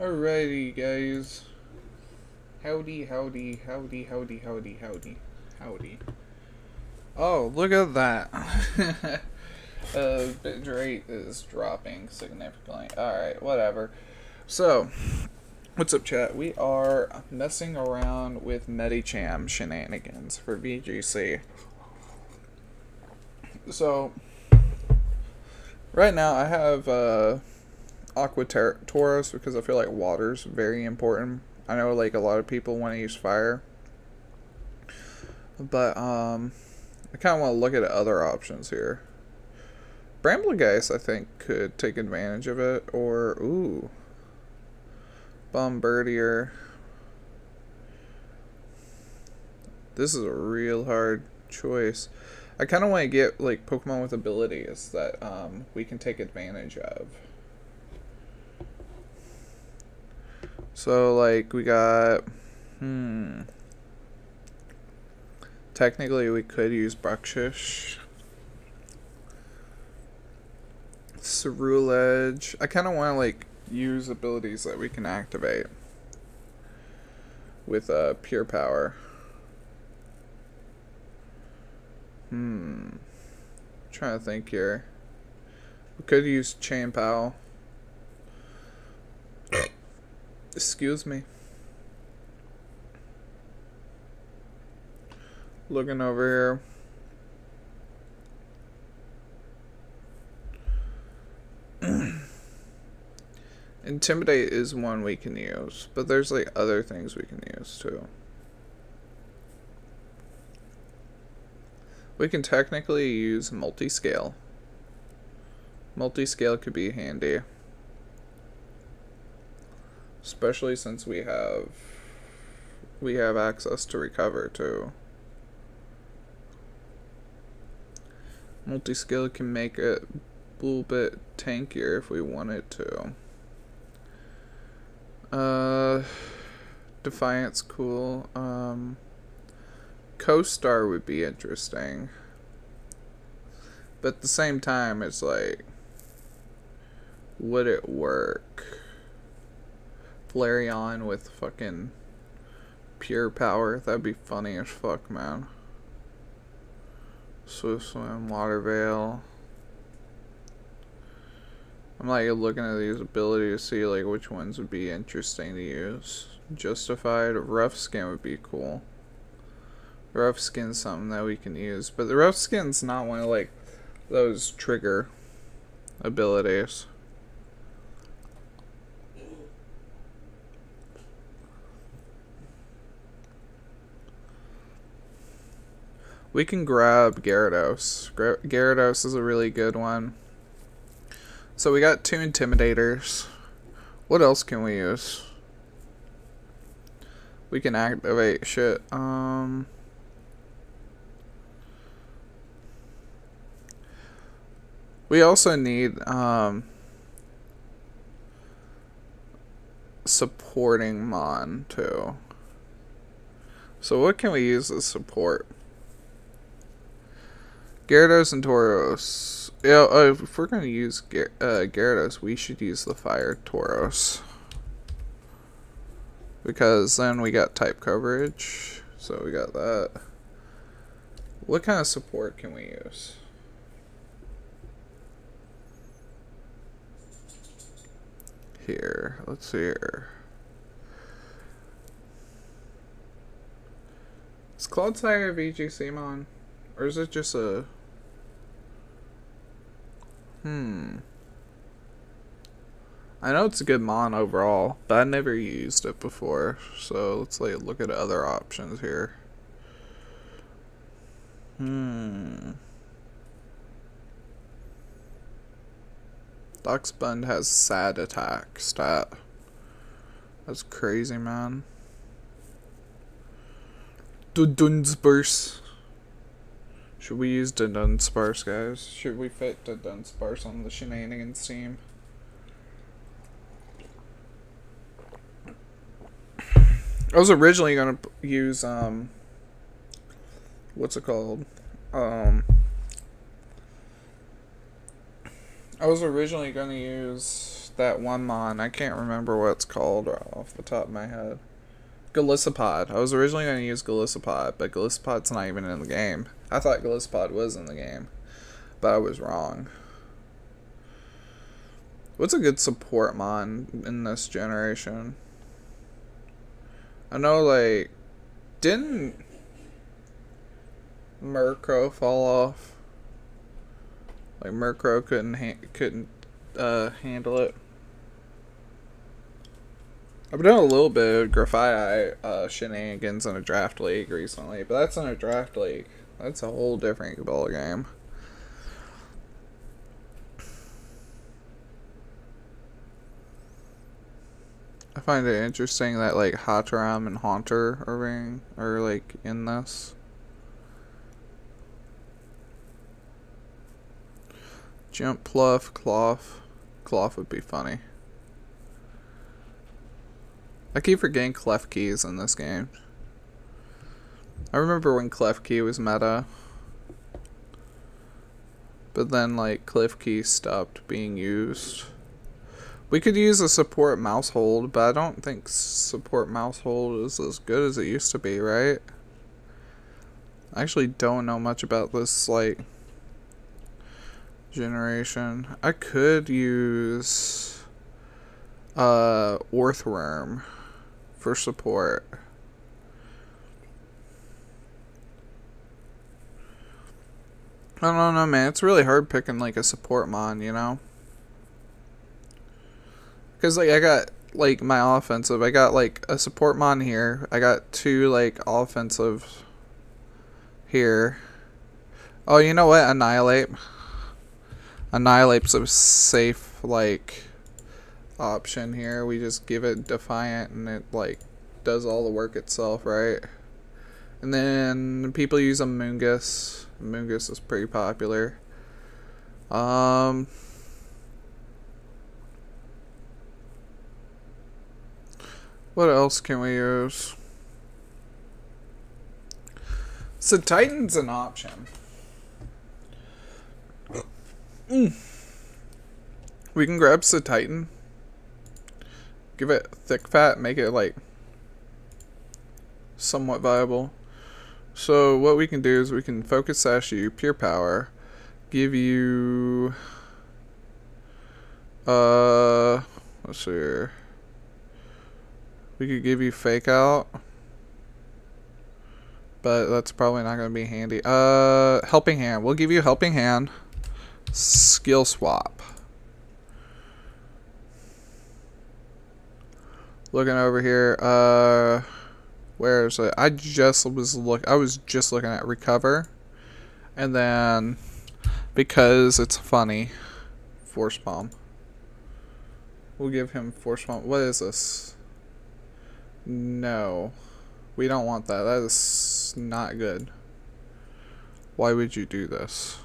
Alrighty, guys. Howdy, howdy, howdy, howdy, howdy, howdy, howdy. Oh, look at that. uh, bit rate is dropping significantly. Alright, whatever. So, what's up, chat? We are messing around with Medicham shenanigans for VGC. So, right now I have, uh, Aqua Tauros because I feel like water's very important. I know like a lot of people want to use fire. But um I kind of want to look at other options here. Brambleghast I think could take advantage of it or ooh Bombirdier. This is a real hard choice. I kind of want to get like Pokemon with abilities that um, we can take advantage of. So like we got hmm technically we could use Bruxish. Ceruledge. I kinda wanna like use abilities that we can activate with uh pure power. Hmm. I'm trying to think here. We could use Chien-Pao. Excuse me. Looking over here. Intimidate is one we can use, but there's like other things we can use too. We can technically use multi-scale. Multi-scale could be handy. Especially since we have we have access to recover too. Multi-scale can make it a little bit tankier if we wanted to. Uh, Defiance cool. Um, Co-Star would be interesting. But at the same time, it's like, would it work? Flareon with fucking pure power. That'd be funny as fuck, man. Swift Swim, Water Veil. I'm like looking at these abilities to see like which ones would be interesting to use. Justified, Rough Skin would be cool. Rough Skin's something that we can use, but the Rough Skin's not one of like those trigger abilities. We can grab Gyarados. Gyarados is a really good one. So we got two Intimidators. What else can we use? We can activate shit. Um... We also need um, supporting Mon too. So what can we use as support? Gyarados and Tauros. Yeah, uh, if we're gonna use Ger uh, Gyarados, we should use the Fire Tauros. Because then we got type coverage. So we got that. What kind of support can we use? Here, let's see here. Is Clodsire VGC Mon? Or is it just a Hmm. I know it's a good mon overall, but I never used it before, so let's like look at other options here. Hmm. Dachsbun has sad attack stat. That's crazy, man. Dunsparce. Should we use the Dunsparce, guys? Should we fit the Dunsparce on the shenanigans team? I was originally gonna use um, what's it called? Um, I was originally gonna use that one mon. I can't remember what it's called off the top of my head. Golisopod. I was originally to use Golisopod, but Golisopod's not even in the game. I thought Golisopod was in the game, but I was wrong. What's a good support mon in this generation? I know, like, didn't Murkrow fall off? Like Murkrow couldn't ha couldn't uh, handle it. I've done a little bit of Grafaiai uh, shenanigans in a draft league recently, but that's in a draft league. That's a whole different ball game. I find it interesting that like Hatterene and Haunter are being are like in this. Jump Pluff, Klawf. Klawf would be funny. I keep forgetting Klefki keys in this game. I remember when Klefki was meta. But then, like, Klefki stopped being used. We could use a support Maushold, but I don't think support Maushold is as good as it used to be, right? I actually don't know much about this, like, generation. I could use, uh, Orthworm for support. I don't know, man. It's really hard picking like a support mon, you know? Because like I got like my offensive. I got like a support mon here. I got two like offensive here. Oh, you know what? Annihilape. Annihilape's a safe like option here. We just give it Defiant and it like does all the work itself, right? And then people use Amoonguss. Amoonguss is pretty popular. Um, what else can we use? So Titan's an option. Mm. We can grab the Titan give it thick fat, make it like somewhat viable. So what we can do is we can focus sash you, pure power, give you uh let's see here. We could give you fake out. But that's probably not gonna be handy. Uh helping hand. We'll give you helping hand. Skill swap. looking over here. Uh, where is it? I just was look. I was just looking at recover, and then because it's funny, force palm. We'll give him force palm. What is this? No, we don't want that. That is not good. Why would you do this?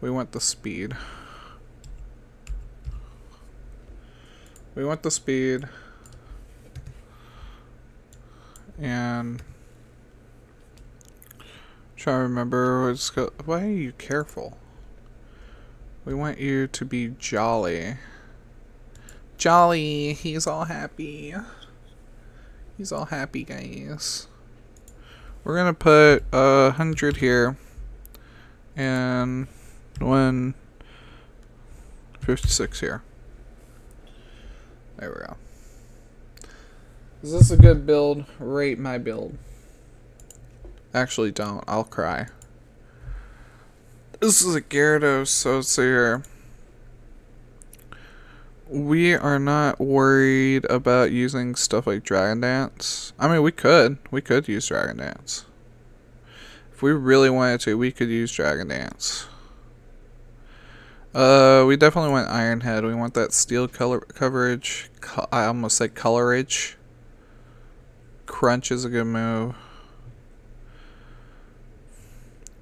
We want the speed. we want the speed and try to remember what's go why are you careful? We want you to be jolly. Jolly he's all happy. He's all happy guys. We're gonna put a hundred here and one fifty six here. There we go. Is this a good build? Rate my build. Actually, don't. I'll cry. This is a Gyarados, here. We are not worried about using stuff like Dragon Dance. I mean, we could. We could use Dragon Dance. If we really wanted to, we could use Dragon Dance. Uh, we definitely want Iron Head. We want that steel color coverage. Co I almost said colorage. Crunch is a good move.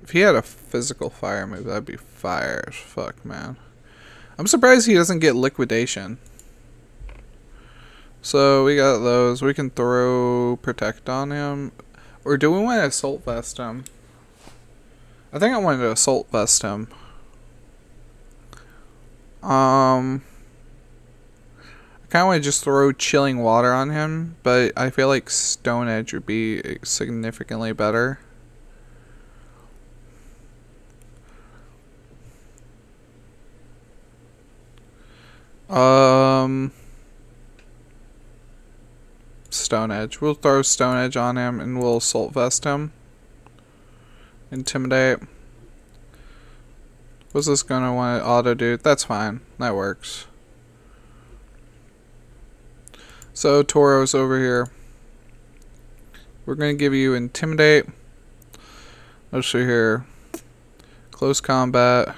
If he had a physical fire move, that'd be fire as fuck, man. I'm surprised he doesn't get liquidation. So we got those. We can throw protect on him. Or do we want to assault vest him? I think I wanted to assault vest him. Um, kind of want to just throw chilling water on him, but I feel like Stone Edge would be significantly better. Um, Stone Edge. We'll throw Stone Edge on him and we'll Assault Vest him. Intimidate. Was this gonna want to auto do? That's fine. That works. So Tauros over here. We're gonna give you Intimidate. Let's see here. Close combat.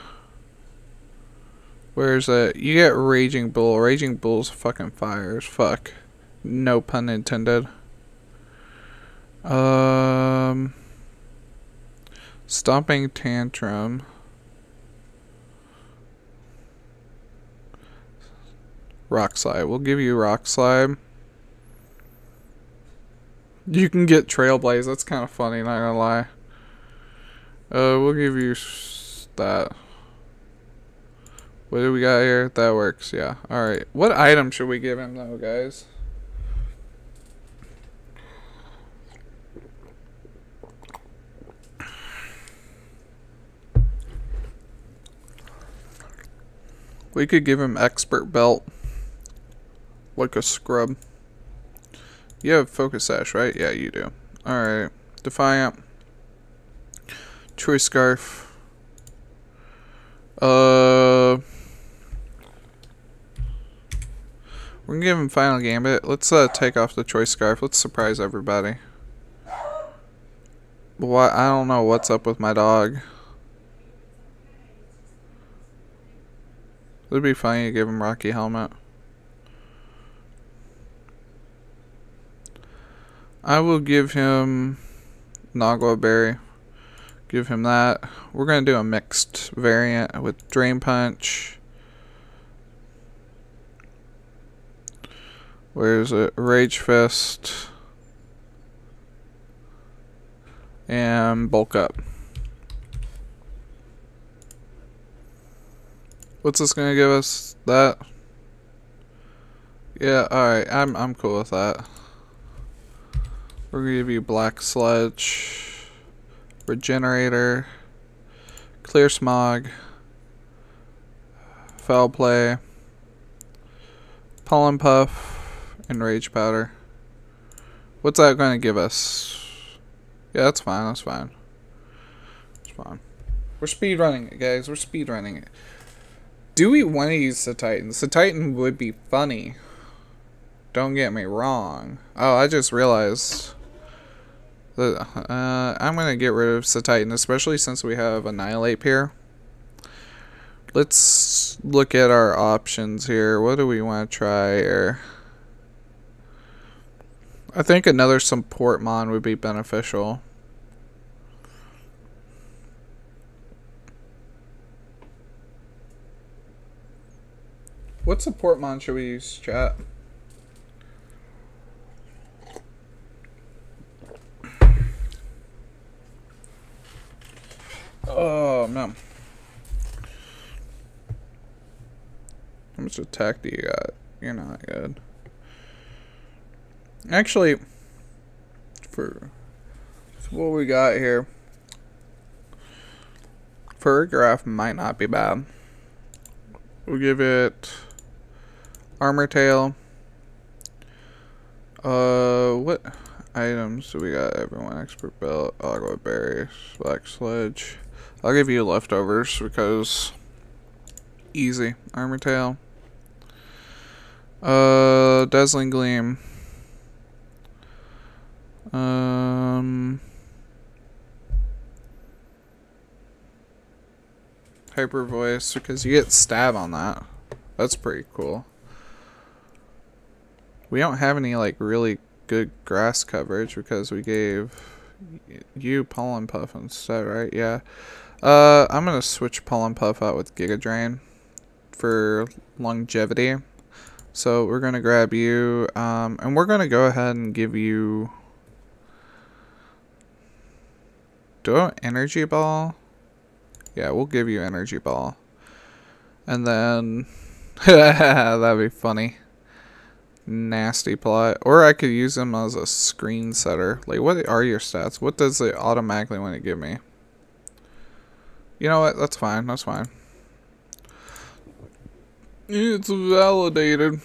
Where's it? You get Raging Bull. Raging Bull's fucking fires. Fuck. No pun intended. Um, stomping tantrum. Rock slide. We'll give you rock slide. You can get trailblaze. That's kind of funny. Not gonna lie. Uh, we'll give you that. What do we got here? That works. Yeah. All right. What item should we give him though, guys? We could give him expert belt. Like a scrub. You have focus sash, right? Yeah, you do. Alright. Defiant. Choice scarf. Uh We're gonna give him final gambit. Let's uh take off the choice scarf. Let's surprise everybody. What I don't know what's up with my dog. It'd be funny to give him Rocky Helmet. I will give him Nagua Berry. Give him that. We're going to do a mixed variant with Drain Punch. Where is it? Rage Fist. And Bulk Up. What's this gonna give us? That? Yeah, alright, I'm I'm cool with that. We're gonna give you Black Sludge, Regenerator, Clear Smog, Foul Play, Pollen Puff, and Rage Powder. What's that gonna give us? Yeah, that's fine, that's fine. It's fine. We're speed running it, guys. We're speed running it. Do we want to use the Titans? The Titan would be funny. Don't get me wrong. Oh, I just realized. Uh, I'm going to get rid of Titan, especially since we have Annihilape here. Let's look at our options here. What do we want to try here? I think another support mon would be beneficial. What support mon should we use, chat? Oh, no. How much attack do you got? You're not good. Actually, for, what we got here, Farigiraf might not be bad. We'll give it armor tail. Uh, what items do we got? Everyone, expert belt, aguav berry, black sludge. I'll give you leftovers because easy. Armor tail. Uh, dazzling gleam. Um. Hyper voice because you get stab on that. That's pretty cool. We don't have any like really good grass coverage because we gave you pollen puff instead, right? Yeah. Uh, I'm gonna switch pollen puff out with Giga Drain for longevity. So we're gonna grab you, um, and we're gonna go ahead and give you. Do I energy ball? Yeah, we'll give you energy ball. And then that'd be funny. nasty plot. Or I could use them as a screen setter. Like, what are your stats? What does it automatically want to give me? You know what? That's fine. That's fine. It's validated.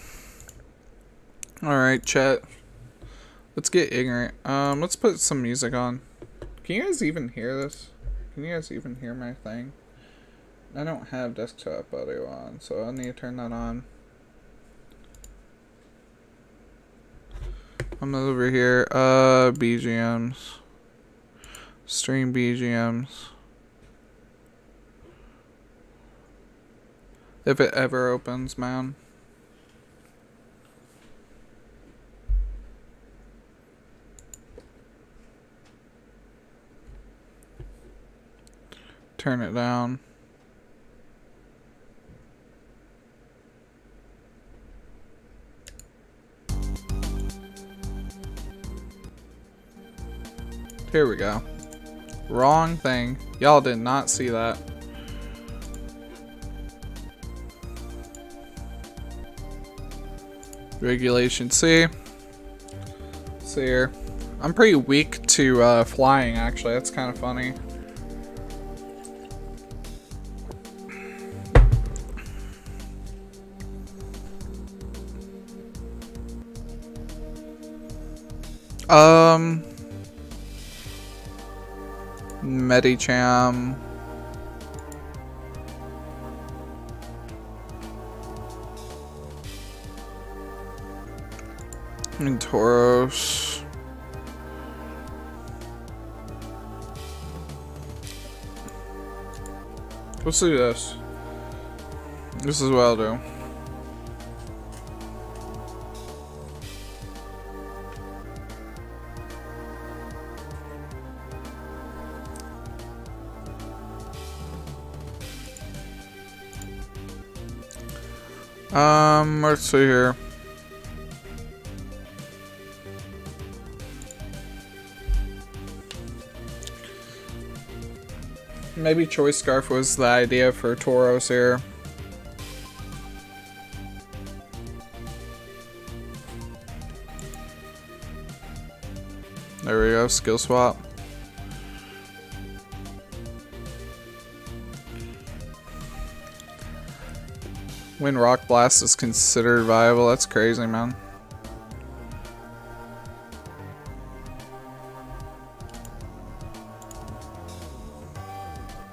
Alright, chat. Let's get ignorant. Um, let's put some music on. Can you guys even hear this? Can you guys even hear my thing? I don't have desktop audio on, so I'll need to turn that on. I'm over here. Uh, BGMs. Stream BGMs. If it ever opens, man. Turn it down. Here we go. Wrong thing. Y'all did not see that. Regulation C. See here. I'm pretty weak to uh, flying, actually. That's kind of funny. Um... Medicham. And Tauros. Let's do this. This is what I'll do. Um, let's see here. Maybe Choice Scarf was the idea for Tauros here. There we go, skill swap. When Rock Blast is considered viable, that's crazy, man.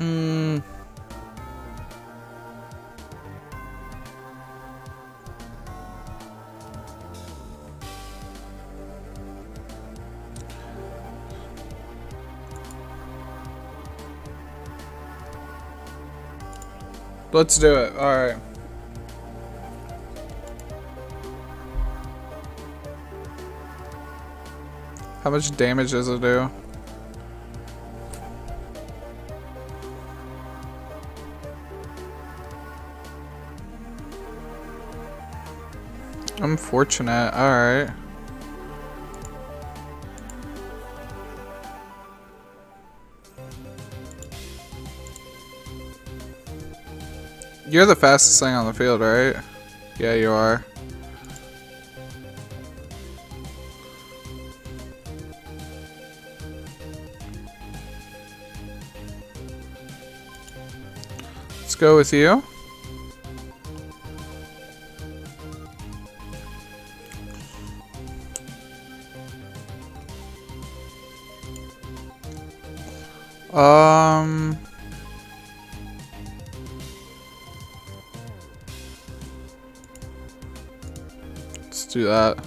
Hmm. Let's do it. Alright. How much damage does it do? Unfortunate, alright. You're the fastest thing on the field, right? Yeah, you are. Let's go with you. Um... Let's do that.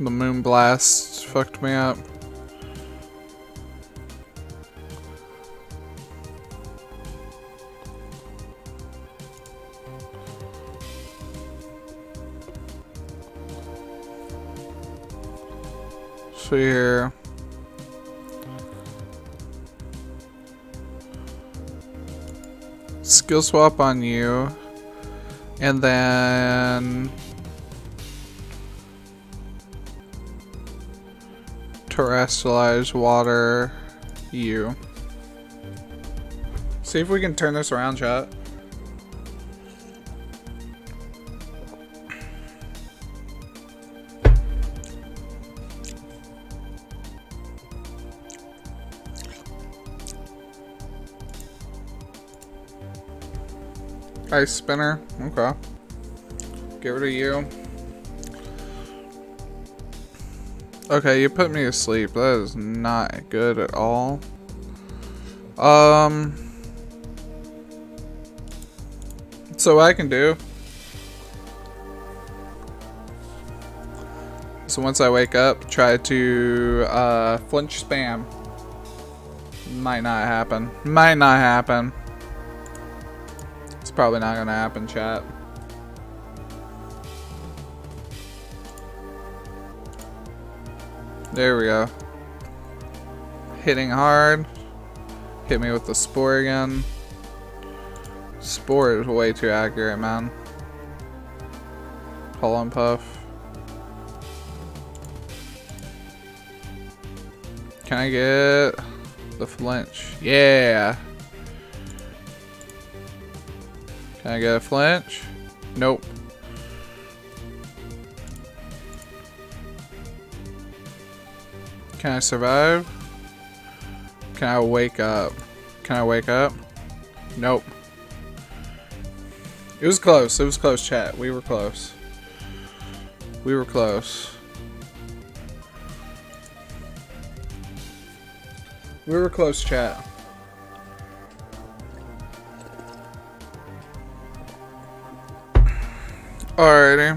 The moon blast fucked me up. So here. Skill swap on you. And then... Terastallize water you. See if we can turn this around, chat. Ice spinner. Okay. Give it to you. Okay, you put me to sleep. That is not good at all. Um. So I can do. So once I wake up, try to uh, flinch spam. Might not happen. Might not happen. Probably not gonna happen, chat. There we go. Hitting hard. Hit me with the spore again. Spore is way too accurate, man. Pollen puff. Can I get the flinch? Yeah. Can I get a flinch? Nope. Can I survive? Can I wake up? Can I wake up? Nope. It was close. It was close, chat. We were close. We were close. We were close, chat. Alrighty.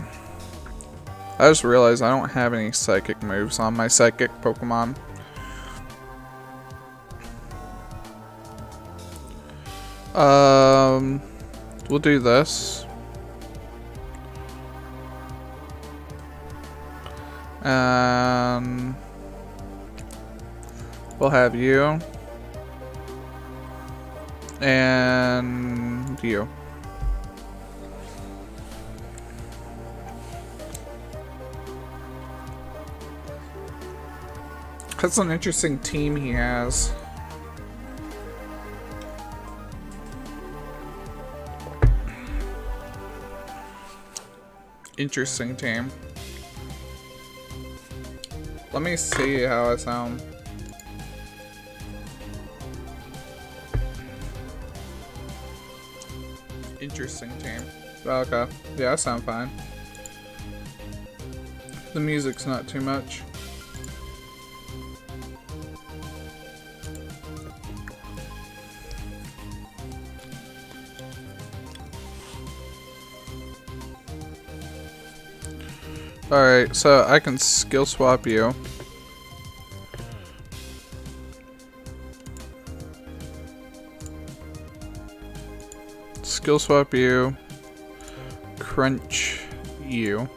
I just realized I don't have any psychic moves on my psychic Pokemon. Um, we'll do this. Um, we'll have you. And you. That's an interesting team he has. Interesting team. Let me see how I sound. Interesting team. Okay. Yeah, I sound fine. The music's not too much. Alright, so I can skill swap you. Skill swap you. Crunch you.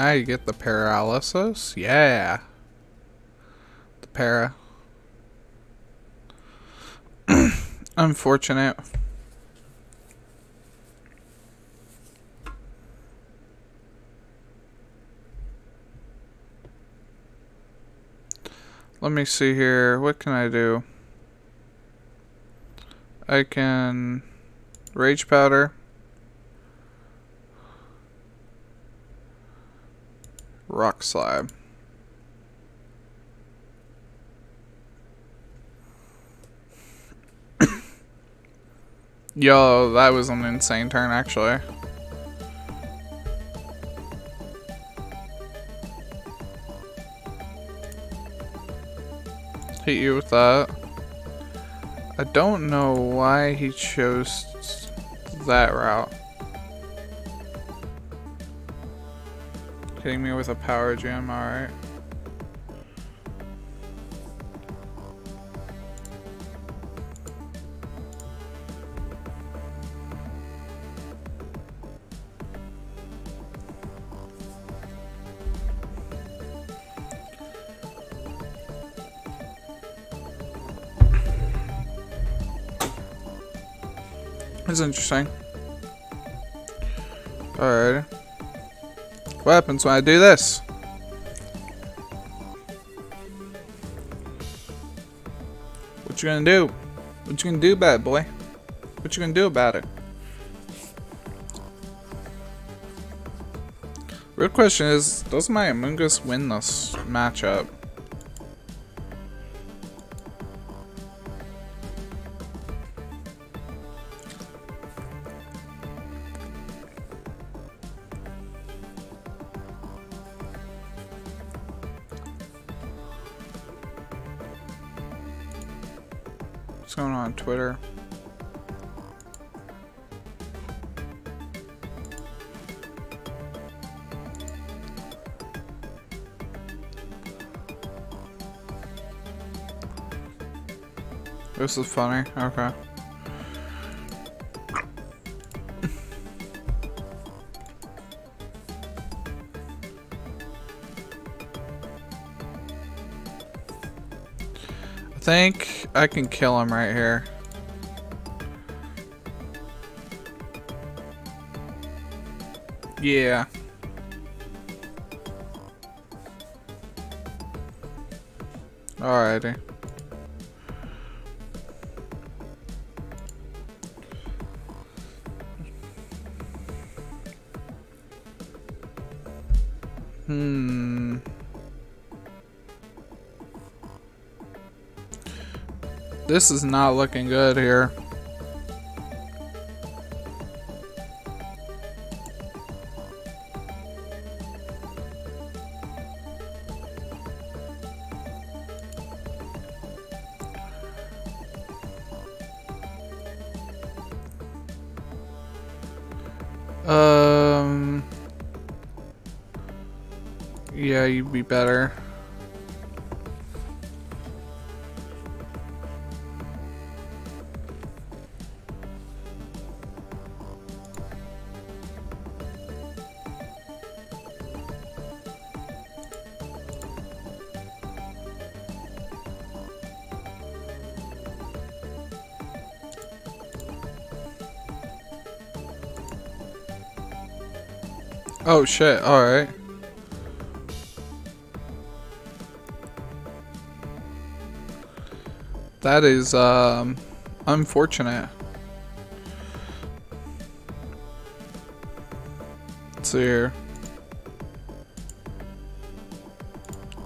I get the paralysis? Yeah. The para. Unfortunate. Let me see here. What can I do? I can rage powder. Rock slab. Yo, that was an insane turn actually. Hit you with that. I don't know why he chose that route. Me with a power gem, alright. That's interesting. Alright. What happens when I do this? What you gonna do? What you gonna do about it, boy? What you gonna do about it? Real question is, does my Amoonguss win this matchup? Twitter? This is funny. Okay. Think I can kill him right here. Yeah. Alrighty. Hmm. This is not looking good here. Um. Yeah, you'd be better. Oh shit, alright. That is, um, unfortunate. Let's see here.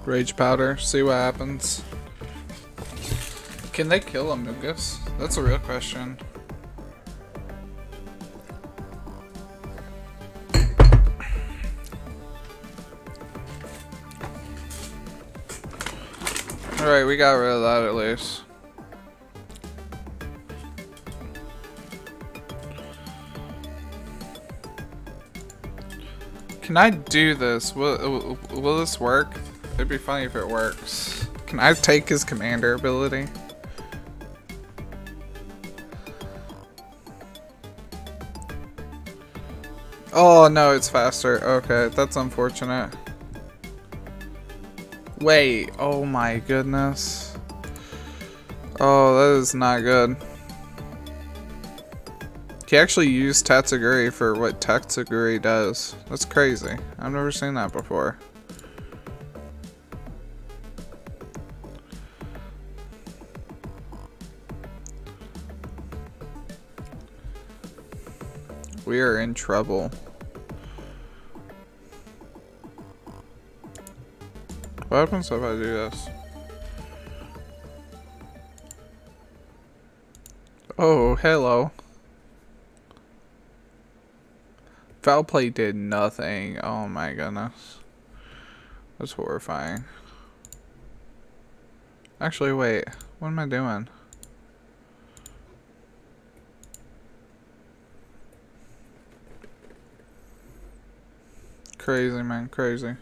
Rage powder, see what happens. Can they kill Amoonguss? That's a real question. Alright, we got rid of that at least. Can I do this? Will, uh, will this work? It'd be funny if it works. Can I take his commander ability? Oh no, it's faster. Okay, that's unfortunate. Wait, oh my goodness. Oh, that is not good. He actually used Tatsugiri for what Tatsugiri does. That's crazy. I've never seen that before. We are in trouble. What happens if I do this? Oh, hello. Foul play did nothing. Oh my goodness. That's horrifying. Actually, wait. What am I doing? Crazy, man. Crazy.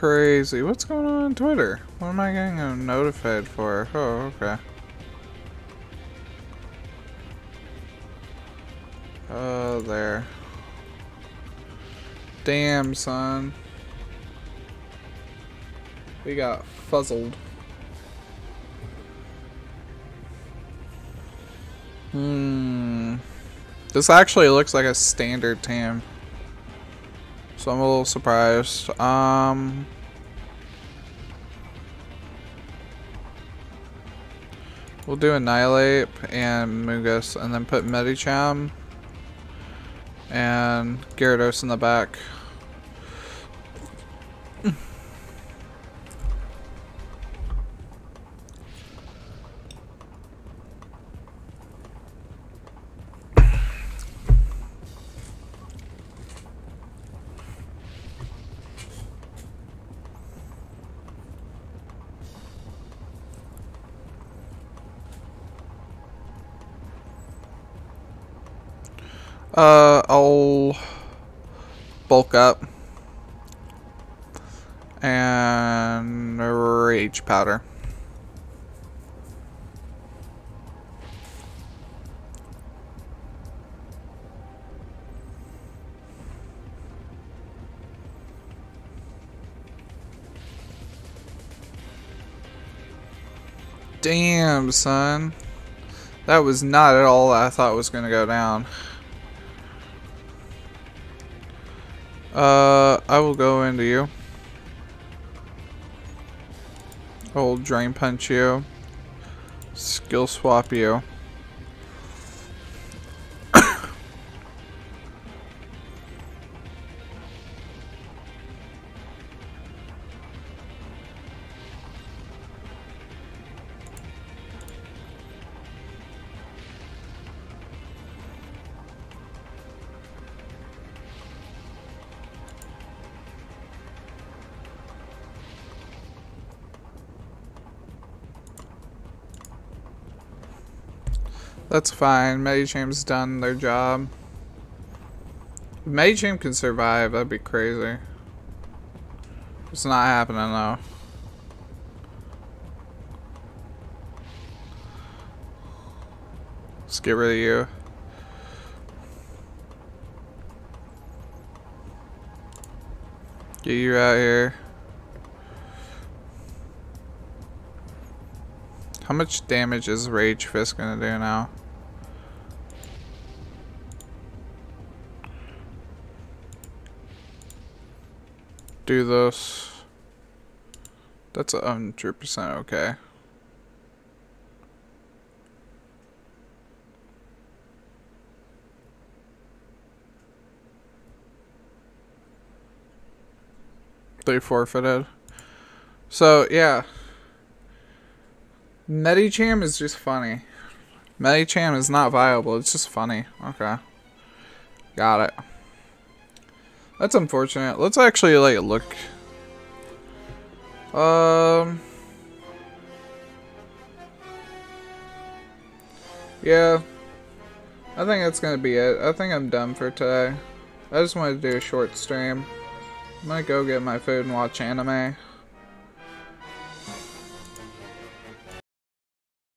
Crazy. What's going on on Twitter? What am I getting notified for? Oh, okay. Oh, there. Damn, son. We got fuzzled. Hmm. This actually looks like a standard team. So I'm a little surprised. Um. We'll do Annihilape and Mungus and then put Medicham and Gyarados in the back. Uh, I'll bulk up and rage powder. Damn, son. That was not at all I thought was going to go down. Uh, I will go into you. Old drain punch you. Skill swap you. That's fine. Medicham's done their job. If Medicham can survive, that'd be crazy. It's not happening though. Let's get rid of you. Get you out here. How much damage is Rage Fist gonna do now? Do this. That's a hundred percent okay. They forfeited. So yeah. Medicham is just funny. Medicham is not viable, it's just funny. Okay. Got it. That's unfortunate. Let's actually, like, look. Um... Yeah. I think that's gonna be it. I think I'm done for today. I just wanted to do a short stream. I'm gonna go get my food and watch anime.